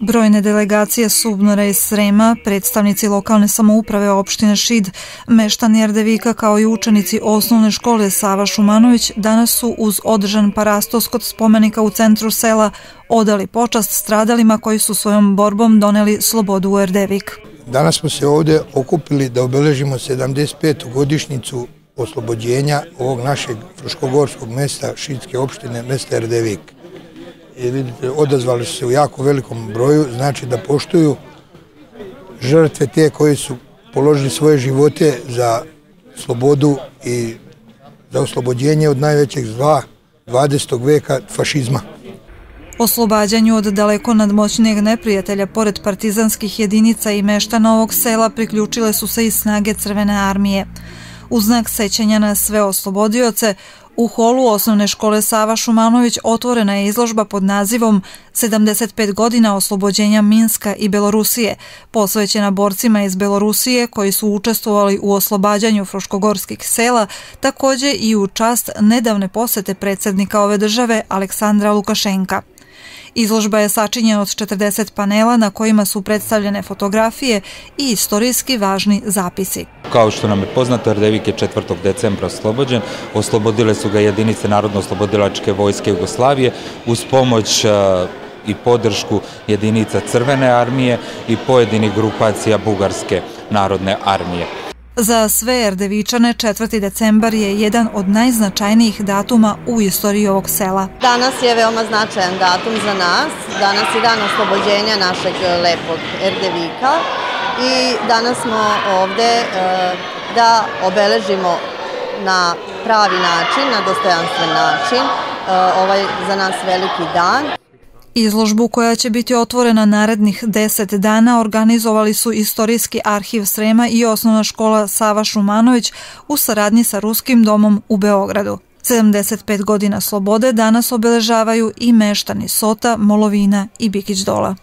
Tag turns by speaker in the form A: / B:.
A: Brojne delegacije Subnora i Srema, predstavnici lokalne samouprave opštine Šid, meštani Erdevika kao i učenici osnovne škole Sava Šumanović danas su uz održan parastos kod spomenika u centru sela odali počast stradalima koji su svojom borbom doneli slobodu u Erdevik.
B: Danas smo se ovde okupili da obeležimo 75. godišnicu oslobođenja ovog našeg fruškogorskog mesta, šidske opštine, mesta Erdevik i vidite, odazvali su se u jako velikom broju, znači da poštuju žrtve te koji su položili svoje živote za slobodu i za oslobođenje od najvećeg zla 20. veka fašizma.
A: Oslobađanju od daleko nadmoćnijeg neprijatelja pored partizanskih jedinica i meštana ovog sela priključile su se i snage Crvene armije. U znak sećanja na sve oslobodioce, U holu osnovne škole Sava Šumanović otvorena je izložba pod nazivom 75 godina oslobođenja Minska i Belorusije, posvećena borcima iz Belorusije koji su učestvovali u oslobađanju Fruškogorskih sela, takođe i u čast nedavne posete predsednika ove države Aleksandra Lukašenka. Izložba je sačinjena od 40 panela na kojima su predstavljene fotografije i istorijski važni zapisi.
C: Kao što nam je poznato, Erdevik je 4. decembra oslobođen. Oslobodile su ga jedinice Narodno-oslobodilačke vojske Jugoslavije uz pomoć i podršku jedinica Crvene armije i pojedinih grupacija Bugarske narodne armije.
A: Za sve Erdevičane 4. decembar je jedan od najznačajnijih datuma u istoriji ovog sela.
D: Danas je veoma značajan datum za nas. Danas je dan oslobođenja našeg lepog Erdevika i danas smo ovde e, da obeležimo na pravi način, na dostojanstven način e, ovaj za nas veliki dan.
A: Izložbu koja će biti otvorena narednih 10 dana organizovali su Istorijski arhiv Srema i osnovna škola Sava Šumanović u saradnji sa Ruskim domom u Beogradu. 75 godina slobode danas obeležavaju i meštani Sota, Molovina i Bikić Dola.